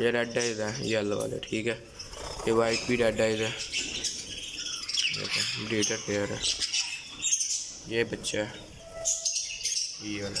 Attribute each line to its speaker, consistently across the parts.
Speaker 1: ये red eyes है येलो वाले, ठीक है? ये वाइट भी रेड आइज़ है। ब्रीडर पेयर है। ये बच्चा है। ये वाला।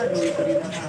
Speaker 1: がロイトレナカー。